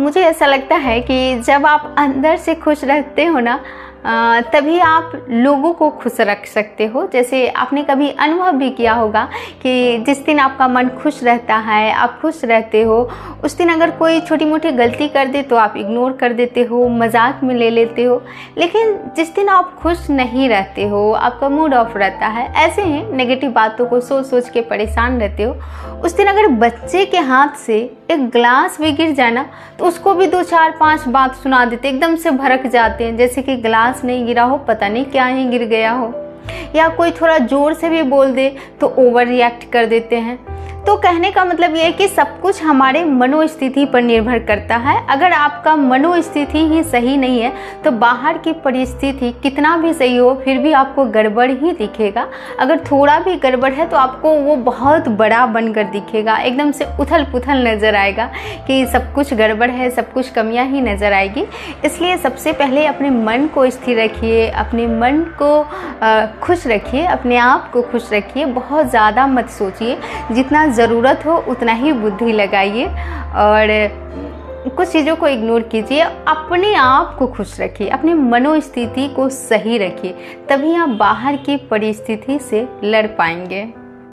मुझे ऐसा लगता है कि जब आप अंदर से खुश रहते हो ना तभी आप लोगों को खुश रख सकते हो। जैसे आपने कभी अनुभव भी किया होगा कि जिस दिन आपका मन खुश रहता है, आप खुश रहते हो, उस दिन अगर कोई छोटी मोटी गलती कर दे तो आप इग्नोर कर देते हो, मज़ाक में ले लेते हो। लेकिन जिस दिन आप खुश नहीं रहते हो, आपका मूड ऑफ़ रहता है, ऐसे ही नेगेटिव बातों को सोच सोच के परेशान रहते हो। उस दिन अगर बच्चे के हाथ से एक ग्लास भी गिर जाए ना तो उसको भी दो, चार, पाँच बात सुना देते, एकदम से भड़क जाते हैं, जैसे कि ग्लास नहीं गिरा हो, पता नहीं क्या ही गिर गया हो। या कोई थोड़ा ज़ोर से भी बोल दे तो ओवर रिएक्ट कर देते हैं। तो कहने का मतलब ये है कि सब कुछ हमारे मनोस्थिति पर निर्भर करता है। अगर आपका मनोस्थिति ही सही नहीं है तो बाहर की परिस्थिति कितना भी सही हो, फिर भी आपको गड़बड़ ही दिखेगा। अगर थोड़ा भी गड़बड़ है तो आपको वो बहुत बड़ा बनकर दिखेगा। एकदम से उथल पुथल नज़र आएगा कि सब कुछ गड़बड़ है, सब कुछ कमियाँ ही नज़र आएगी। इसलिए सबसे पहले अपने मन को स्थिर रखिए, अपने मन को खुश रखिए, अपने आप को खुश रखिए, बहुत ज़्यादा मत सोचिए। जितना ज़रूरत हो, उतना ही बुद्धि लगाइए और कुछ चीज़ों को इग्नोर कीजिए। अपने आप को खुश रखिए, अपने मनोस्थिति को सही रखिए, तभी आप बाहर की परिस्थिति से लड़ पाएँगे।